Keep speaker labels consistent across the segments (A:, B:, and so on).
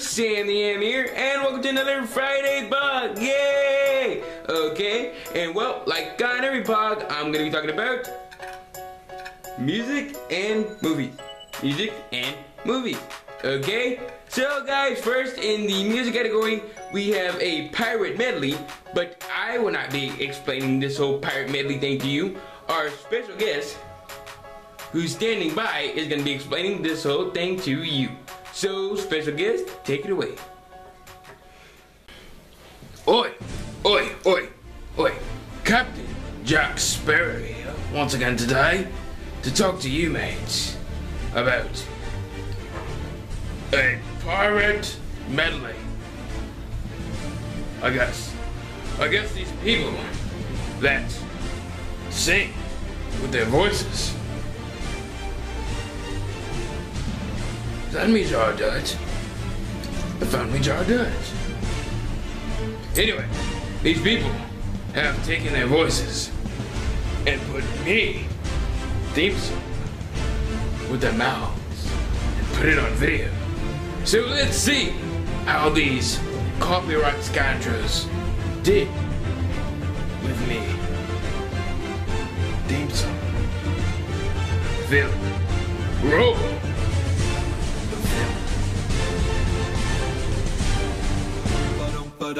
A: Sam the Ham here, and welcome to another Friday Pog. Yay! Okay, and well, like God every pog, I'm gonna be talking about music and movies. Music and movies. Okay? So, guys, first in the music category, we have a pirate medley, but I will not be explaining this whole pirate medley thing to you. Our special guest, who's standing by, is gonna be explaining this whole thing to you. So, special guest, take it away. Oi, oi, oi, oi. Captain Jack Sparrow here, once again today, to talk to you mates about a pirate medley. I guess. I guess these people that sing with their voices. That means jar Dutch. Found me jar Dutch. Anyway, these people have taken their voices and put me theme with their mouths and put it on video. So let's see how these copyright scoundrels did with me. Theme song. Film. Roll. Oi!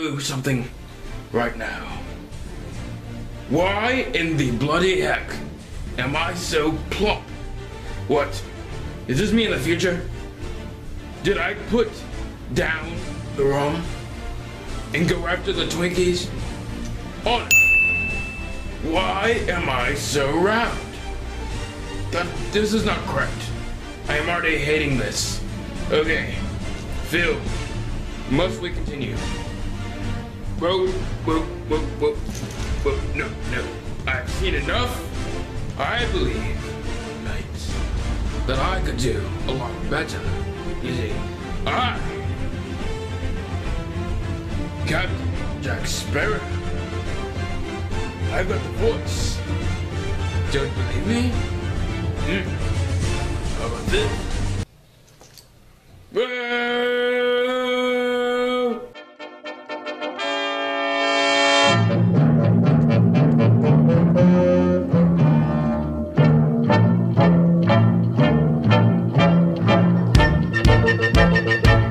A: Know something right now. Why in the bloody heck am I so plump? What? Is this me in the future? Did I put down the rum and go after the Twinkies? On Why am I so round? That, this is not correct. I am already hating this. Okay. Phil, must we continue? Whoa, whoa, whoa, whoa, whoa, no, no. I've seen enough. I believe, that I could do a lot better. You see, I, Captain Jack Sparrow, I've got the voice. Don't believe me? Hmm. How about this?
B: Yo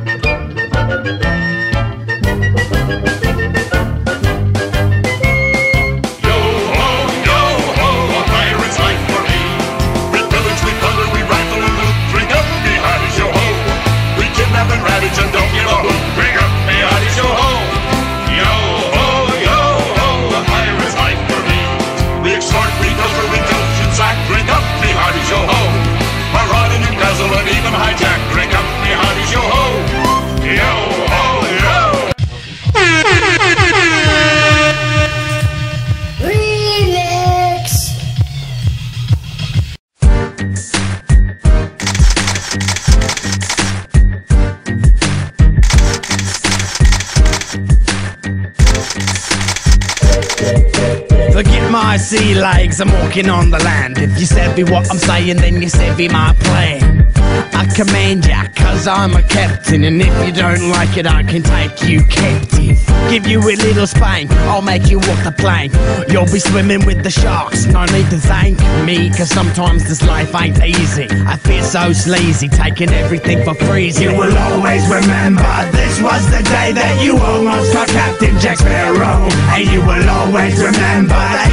C: my sea legs, I'm walking on the land. If you savvy what I'm saying, then you savvy my plan. I command ya, cause I'm a captain. And if you don't like it, I can take you captive. Give you a little spank, I'll make you walk the plank. You'll be swimming with the sharks, no need to thank me. Cause sometimes this life ain't easy. I feel so sleazy, taking everything for free. You will always remember this was the day that you almost got Captain Jack Sparrow. And you will always remember that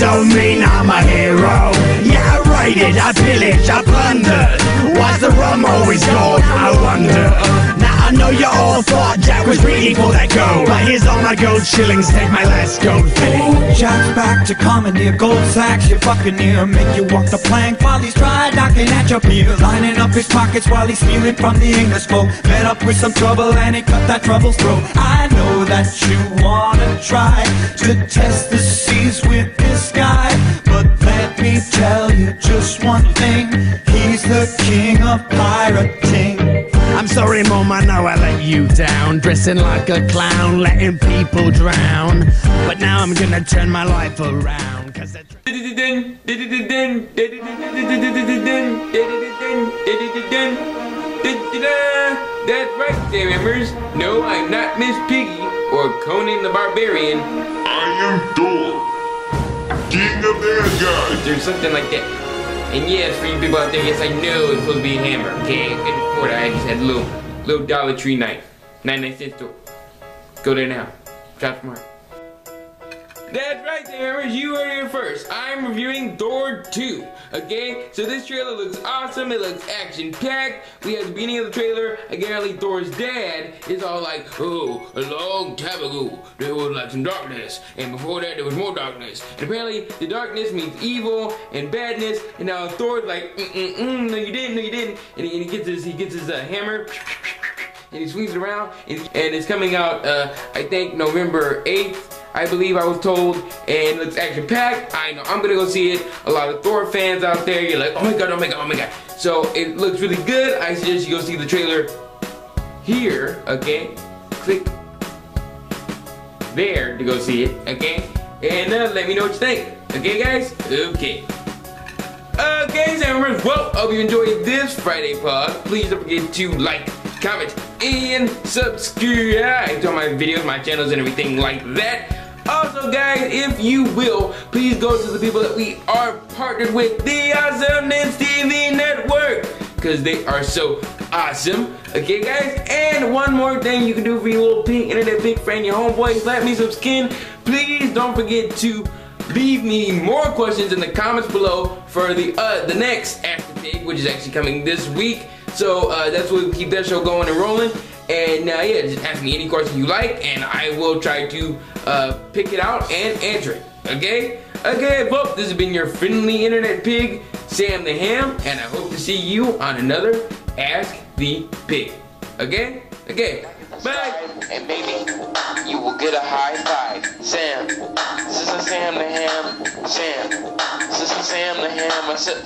C: don't mean I'm a hero. Yeah, I raided, I pillaged, I plundered. Why's the rum always gone? I wonder. Now I know you all thought Jack was greedy for that gold. But here's all my gold shillings, take my last gold filling.
D: Jack's back to commandeer gold sacks, you fucking near Make you walk the plank while he's try knocking at your pier Lining up his pockets while he's stealing from the English folk Met up with some trouble and he cut that trouble's throat I know that you wanna try to test the seas with you
C: down. Dressing like a clown, letting people drown. But now I'm gonna turn my life around. Cause
A: That's right, there, members. No, I'm not Miss Piggy or Conan the Barbarian.
B: I am Thor, king of the Asgard.
A: Or something like that. And yes, for you people out there, yes, I know it's supposed to be a hammer. Okay, I couldn't afford it. I just had a little, Dollar Tree knife. 99 cents store. Go there now. Drop smart. That's right, Hamers. You are here first. I'm reviewing Thor 2. Okay, so this trailer looks awesome. It looks action-packed. We have the beginning of the trailer. Apparently, Thor's dad is all like, "Oh, a long time ago, there was like some darkness, and before that, there was more darkness." And apparently, the darkness means evil and badness. And now Thor's like, mm mm mm, "No, you didn't. No, you didn't." And he, and he gets his he gets his uh, hammer and he swings it around. And, it's coming out uh, I think November 8th I believe I was told. And it's action packed. I know I'm gonna go see it. A lot of Thor fans out there you're like oh my god oh my god oh my god. So it looks really good. I suggest you go see the trailer here okay click there to go see it okay and uh, let me know what you think. Okay guys? Okay. Okay, so well, hope you enjoyed this Friday pog. Please don't forget to like, comment, and subscribe to my videos, my channels, and everything like that. Also, guys, if you will, please go to the people that we are partnered with, the Awesomeness TV Network, because they are so awesome. Okay, guys? And one more thing you can do for your little pink internet big friend, your homeboy, slap me some skin. Please don't forget to leave me more questions in the comments below for the uh, the next the Pig, which is actually coming this week. So uh, that's what we keep that show going and rolling. And uh, yeah, just ask me any question you like, and I will try to uh, pick it out and answer it. Okay? Okay, well, this has been your friendly internet pig, Sam the Ham, and I hope to see you on another Ask the Pig. Okay? Okay. Bye.
E: And maybe you will get a high five. Sam. Sister Sam the Ham. Sam. Sister Sam the Ham. Sam.